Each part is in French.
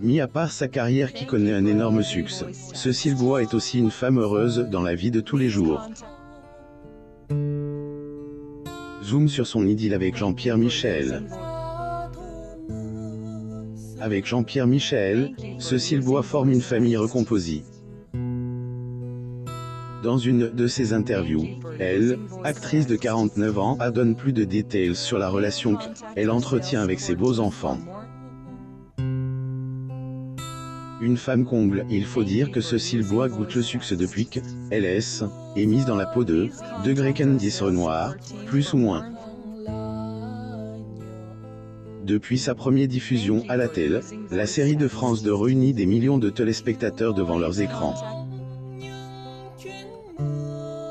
Mis à part sa carrière qui connaît un énorme succès, Cecile Bois est aussi une femme heureuse dans la vie de tous les jours. Zoom sur son idylle avec Jean-Pierre Michel. Avec Jean-Pierre Michel, Cecile Bois forme une famille recomposée. Dans une de ses interviews, elle, actrice de 49 ans, donne plus de détails sur la relation qu'elle entretient avec ses beaux enfants. Une femme comble, il faut dire que Cécile Bois goûte le succès depuis que LS est mise dans la peau de degré Candice Renoir, plus ou moins. Depuis sa première diffusion à la télé, la série de France 2 réunit des millions de téléspectateurs devant leurs écrans.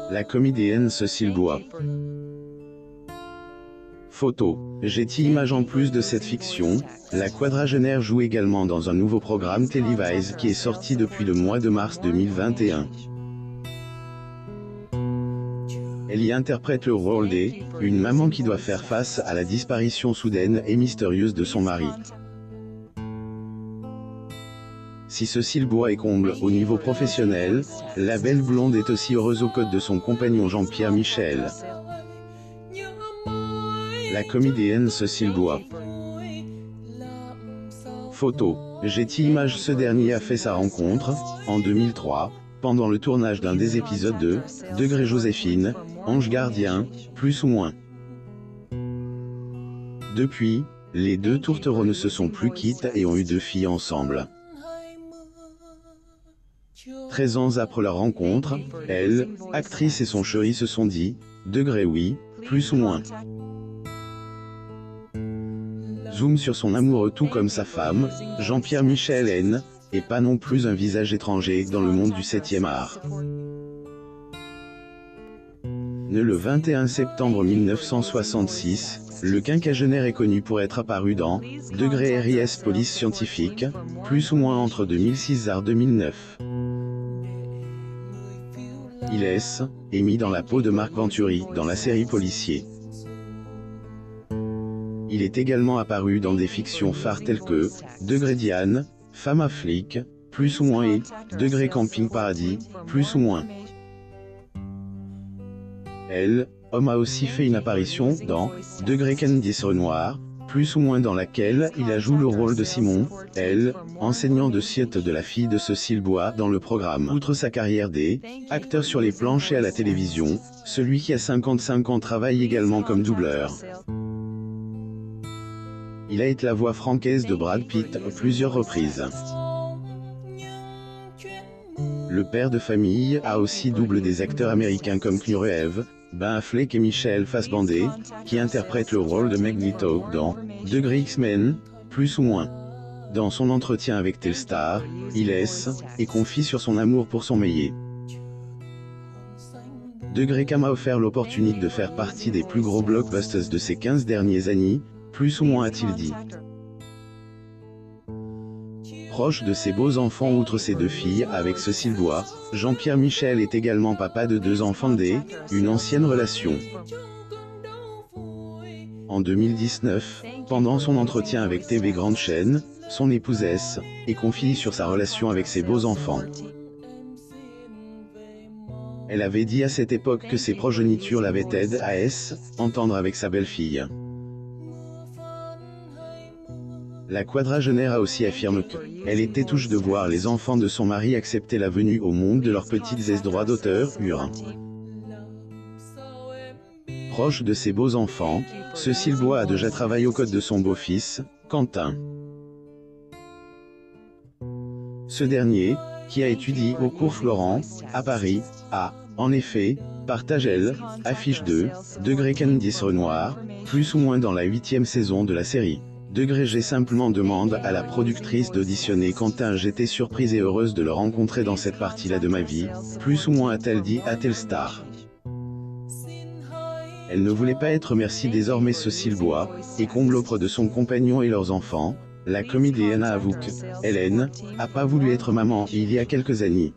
La comédienne Cécile Bois. Photo. J'ai image en plus de cette fiction, la quadragénaire joue également dans un nouveau programme Televise qui est sorti depuis le mois de mars 2021. Elle y interprète le rôle des, une maman qui doit faire face à la disparition soudaine et mystérieuse de son mari. Si Cécile Bois est comble au niveau professionnel, la belle blonde est aussi heureuse au code de son compagnon Jean-Pierre Michel. La comédienne Cécile Bois. Photo. J'ai image ce dernier a fait sa rencontre, en 2003, pendant le tournage d'un des épisodes de Degré Joséphine, Ange Gardien, plus ou moins. Depuis, les deux tourtereaux ne se sont plus quittés et ont eu deux filles ensemble. 13 ans après leur rencontre, elle, actrice et son chéri se sont dit, degré oui, plus ou moins. Zoom sur son amoureux tout comme sa femme, Jean-Pierre Michel N, et pas non plus un visage étranger dans le monde du 7e art. Né le 21 septembre 1966, le quinquagénaire est connu pour être apparu dans Degré RIS Police Scientifique, plus ou moins entre 2006 et 2009. Il est émis dans la peau de Marc Venturi dans la série Policier. Il est également apparu dans des fictions phares telles que Degré Diane, Femme à flic, plus ou moins et Degré Camping Paradis, plus ou moins. Elle, homme a aussi fait une apparition dans Degré Candice Renoir, plus ou moins dans laquelle il a joué le rôle de Simon, elle, enseignant de siette de la fille de Cécile Bois dans le programme. Outre sa carrière des acteurs sur les planches et à la télévision, celui qui a 55 ans travaille également comme doubleur. Il a été la voix francaise de Brad Pitt plusieurs reprises. Le père de famille a aussi double des acteurs américains comme Reeves, Ben Affleck et Michel Fassbender, qui interprètent le rôle de Magneto dans Degré X-Men, plus ou moins. Dans son entretien avec Telstar, il laisse et confie sur son amour pour son meillet. Degré Cam a offert l'opportunité de faire partie des plus gros blockbusters de ces 15 dernières années, plus ou moins a-t-il dit. Proche de ses beaux enfants outre ses deux filles avec Cécile Bois, Jean-Pierre Michel est également papa de deux enfants des, une ancienne relation. En 2019, pendant son entretien avec TV Grande Chaîne, son épouse S, est confiée sur sa relation avec ses beaux enfants. Elle avait dit à cette époque que ses progénitures l'avaient aidé à S, entendre avec sa belle-fille. La quadragénaire a aussi affirmé que elle était touche de voir les enfants de son mari accepter la venue au monde de leurs petites aises droits d'auteur, Urin. Proche de ses beaux enfants, Cécile Bois a déjà travaillé au code de son beau-fils, Quentin. Ce dernier, qui a étudié au cours Florent, à Paris, a, en effet, partagé elle, affiche 2, degré Candice Renoir, plus ou moins dans la huitième saison de la série. Degré G simplement demande à la productrice d'auditionner Quentin J'étais surprise et heureuse de le rencontrer dans cette partie-là de ma vie, plus ou moins a-t-elle dit à Telstar. Elle ne voulait pas être merci désormais Cécile Bois, et comble de son compagnon et leurs enfants, la comédienne avoue que, Hélène, a pas voulu être maman il y a quelques années.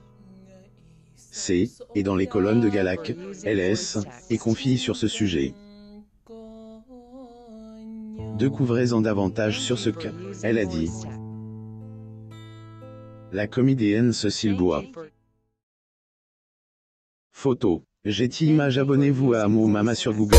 C, et dans les colonnes de Galac, LS, et confie sur ce sujet. Découvrez-en davantage sur ce que elle a dit. La comédienne Cécile Bois. Photo. Getty Image Abonnez-vous à Amo Mama sur Google.